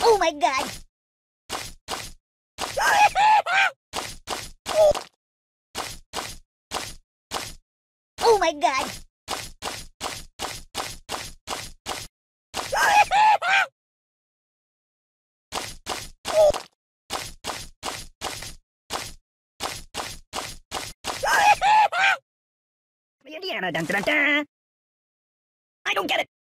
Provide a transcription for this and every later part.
Oh my god! Oh my god! I don't get it.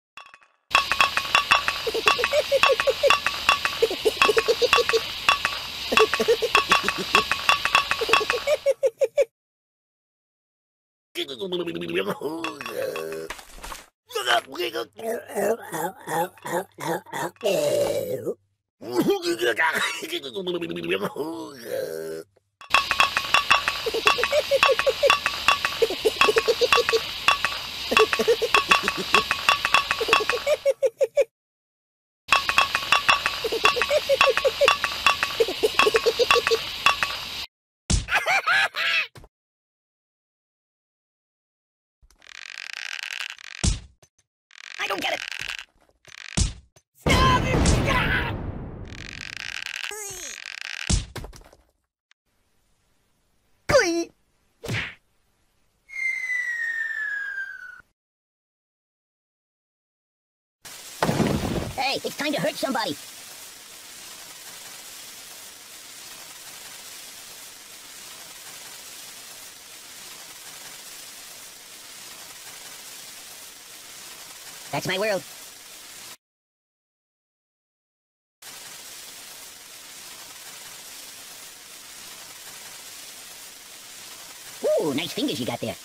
Hehehehe I don't get it. Stop it! Glee! Hey, it's time to hurt somebody. That's my world. Ooh, nice fingers you got there.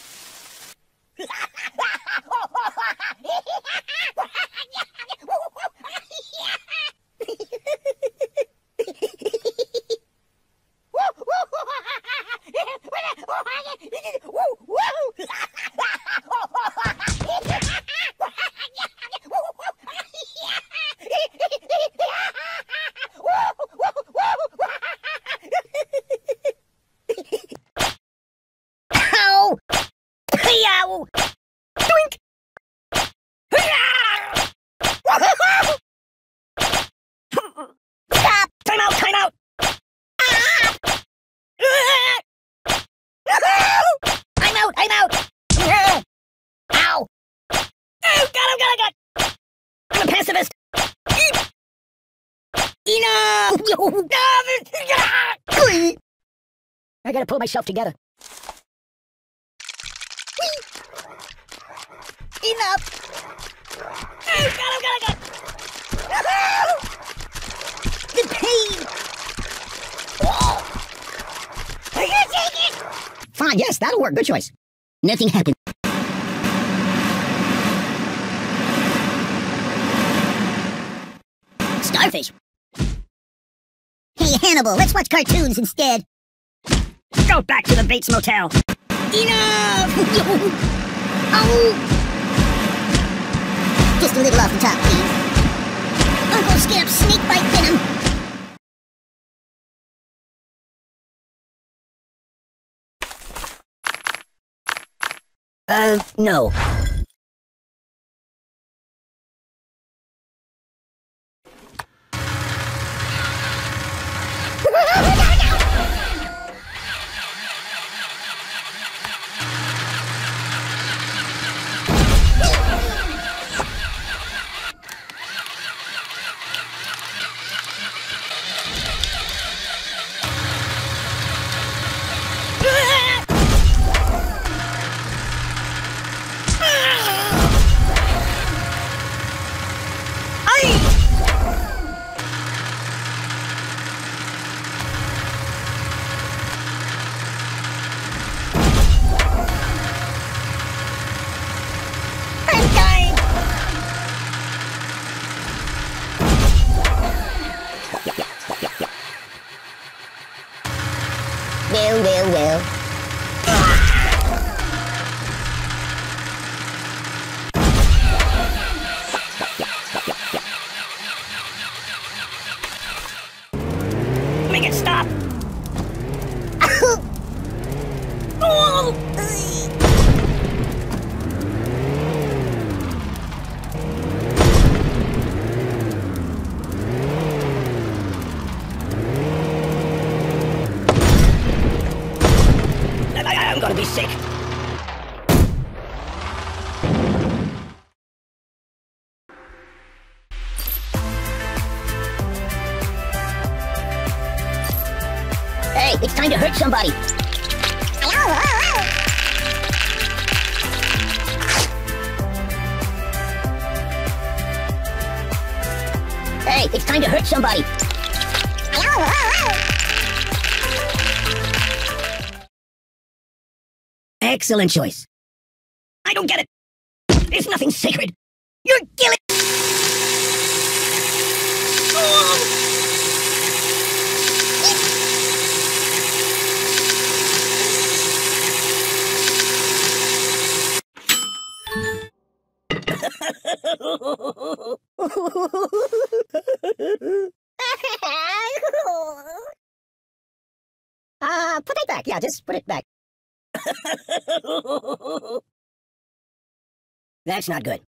Yow! Twink! Stop! Time out! Time out! I'm out! I'm out! Ow! Got him! Got him! Oh, Got him! Oh, I'm a pacifist! Enough! I gotta pull myself together. Enough! Got him! Got him! Got him! The pain! Oh. Are you take it? Fine, yes, that'll work. Good choice. Nothing happened. Starfish. Hey, Hannibal, let's watch cartoons instead. Go back to the Bates Motel. Enough! oh! Just a little off the top, please. Uncle Skip, snake bite venom. Uh, no. Excellent choice. I don't get it. There's nothing sacred. You're. Oh! uh, put it back. Yeah, just put it back. That's not good.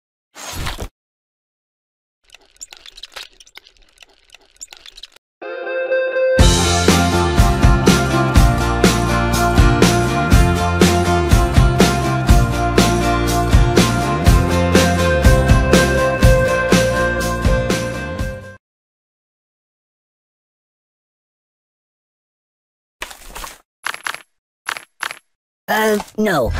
No.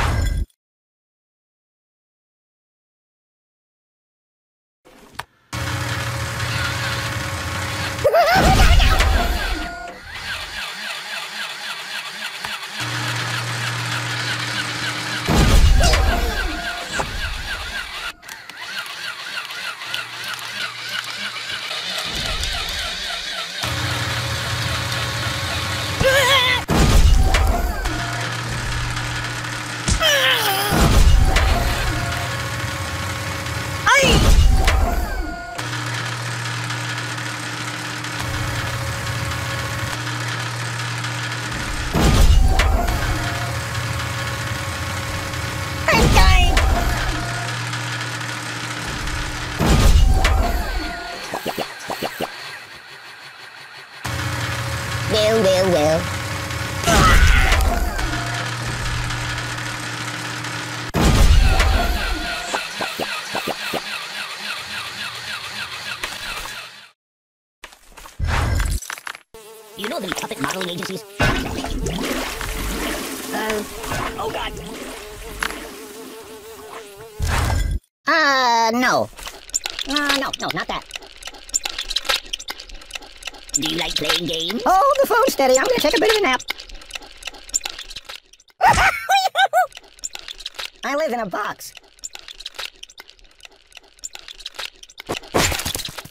Steady. I'm gonna take a bit of a nap. I live in a box.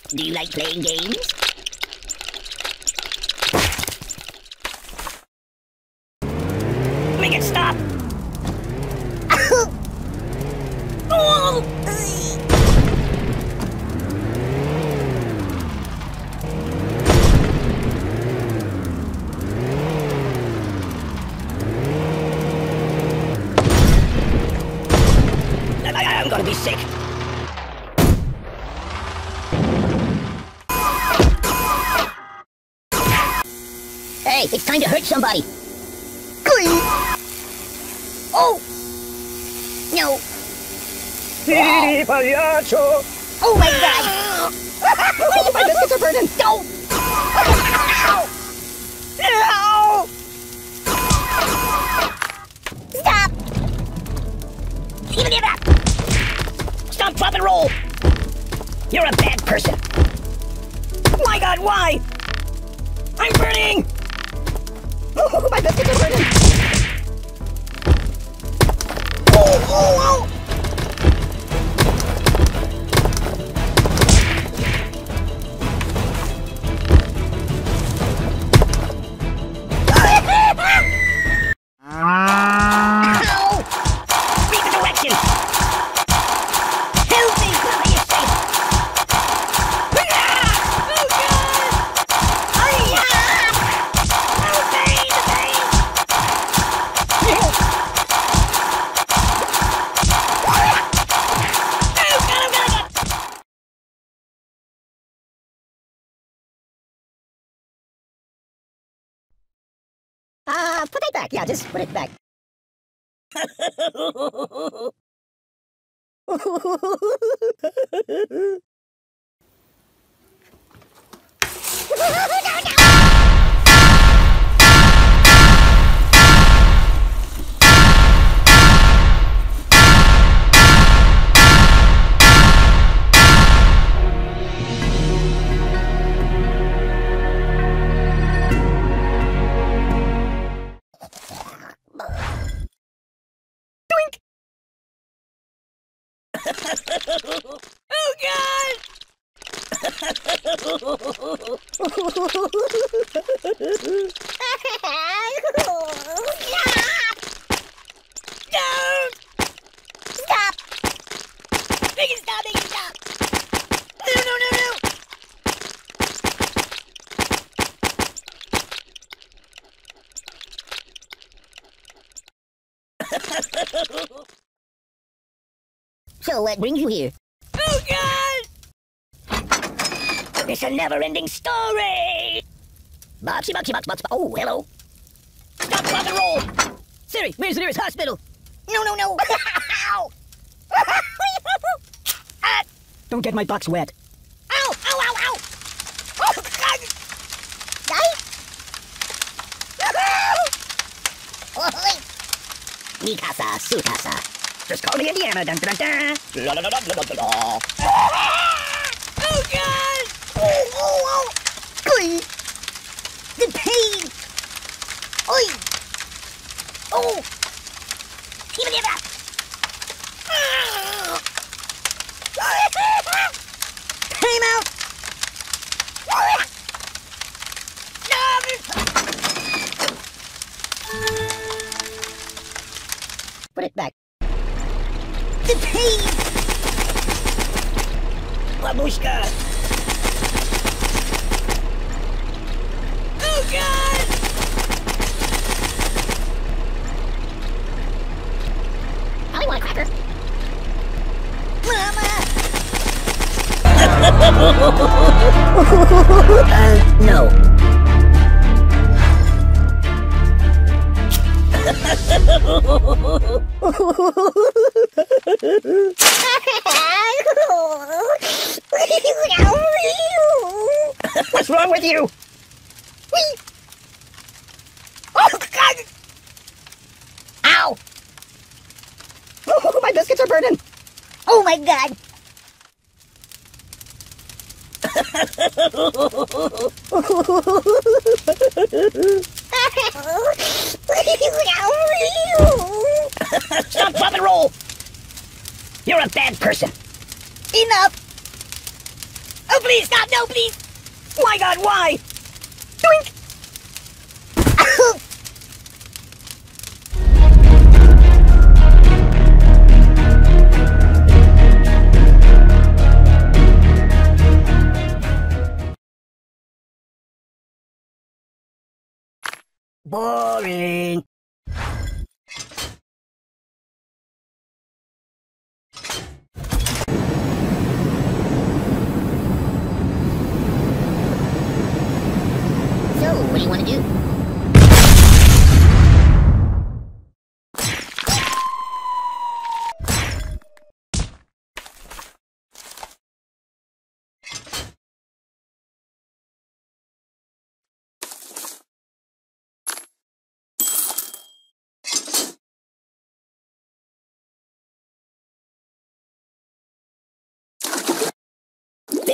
Do you like playing games? It's time to hurt somebody. Oh! No. Ah. Oh my god! oh, my biscuits are burning! Don't! Ow! Stop! Even give up! Stop, drop, and roll! You're a bad person. My god, why? I'm burning! Oh! Uh, put it back. Yeah, just put it back. oh God! Don't! Stop! Make stop! Make stop! No! No! No! No! So what brings you here? Oh God! It's a never-ending story. Boxy, boxy, box, box. Oh, hello. Stop, drop, and roll. Siri, where's the nearest hospital? No, no, no! Ah, don't get my box wet. Ow! Ow! Ow! Ow! Oh, God! Die? Oi! Mi casa, su. Just call me Indiana. Dun, dun, dun, dun. La, la, la, la, la, la, la. Oh, God! Oh, oh, oh! Oi! The pain! Oi! Oh! Even if Time Uh, no. What's wrong with you? Oh, God! Ow! Oh, my biscuits are burning. Oh, my God! Stop, drop, and roll. You're a bad person. Enough! Oh, please, stop. No, please. My God, why? Boring. So, what do you want to do?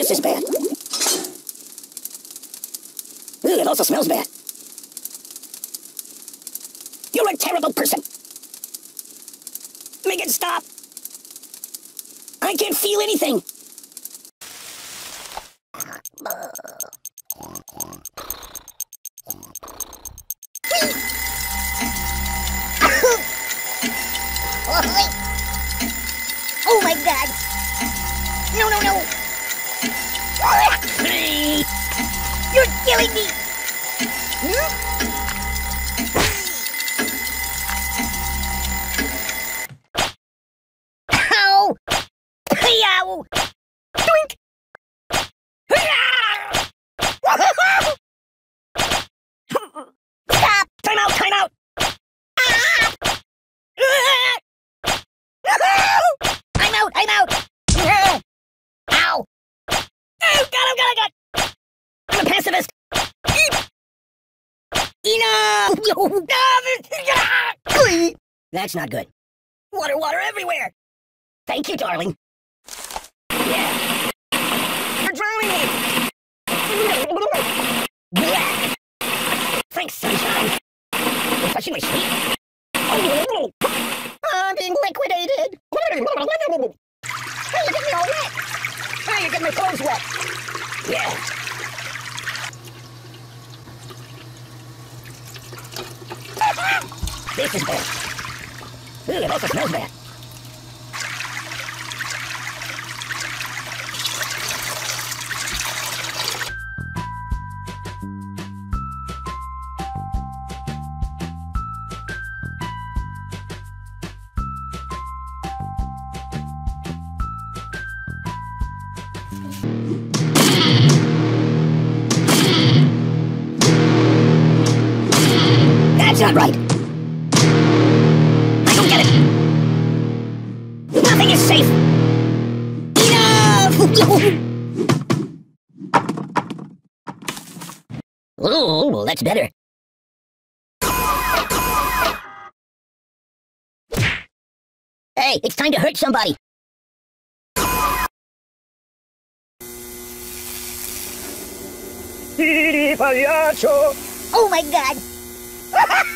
This is bad. Ooh, it also smells bad. You're a terrible person. Make it stop. I can't feel anything. That's not good. Water, water everywhere! Thank you, darling. Yeah. You're drowning me! Yeah. Thanks, sunshine. You're touching my sweet. I'm being not right. I don't get it. Nothing is safe. Enough! oh, well, that's better. Hey, it's time to hurt somebody. Oh my god!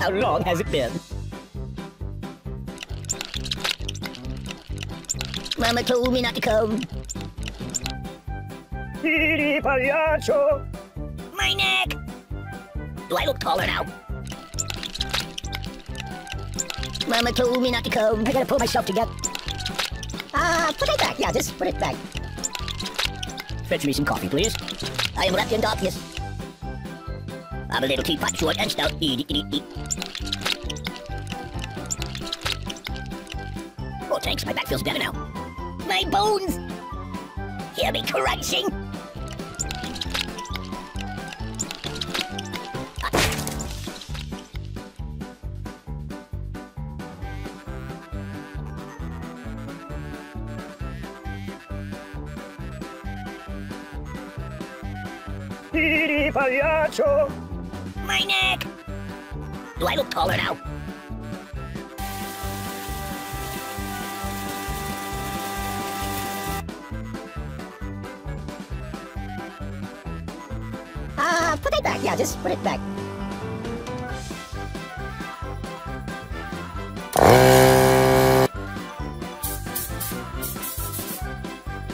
How long has it been? Mama told me not to come. My neck! Do I look taller now? Mama told me not to come. I gotta pull myself together. Ah, uh, put it back. Yeah, just put it back. Fetch me some coffee, please. I am wrapped in darkness. I'm a little teapot, short and stout. Oh, thanks. My back feels better now. My bones! Hear me crunching? My neck! Do I look taller now? Ah, uh, put it back. Yeah, just put it back.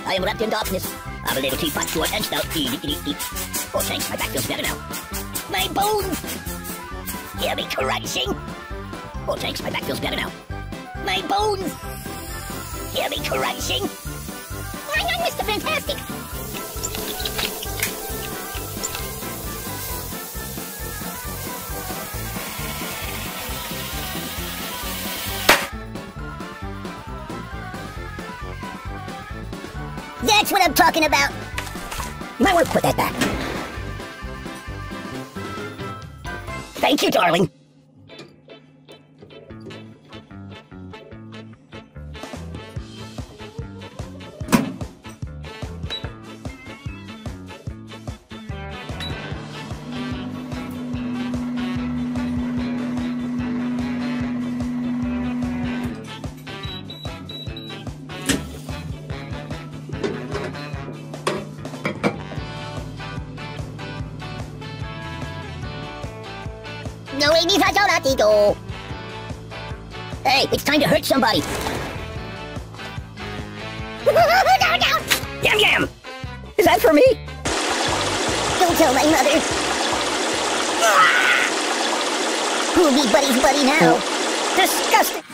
I am wrapped in darkness. I'm a little teapot, short and stout. Oh, thanks. My back feels better now. My bones! Hear me crunching? Oh, thanks. My back feels better now. My bones! Hear me crunching? Talking about. You might want to put that back. Thank you, darling. Hey, it's time to hurt somebody. down, down. Yum, yum. Is that for me? Don't tell my mother. Ah. Who'll be Buddy's buddy now? Disgusting.